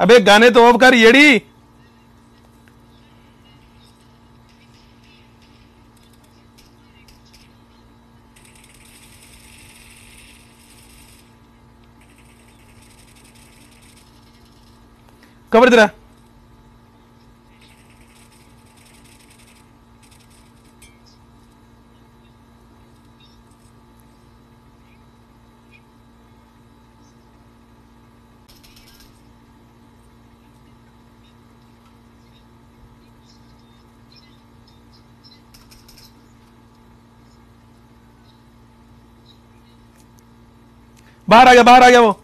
अबे गाने तो ऑफ़ कर येड़ी। कवर तेरा बाहर आ गया बाहर आ गया वो।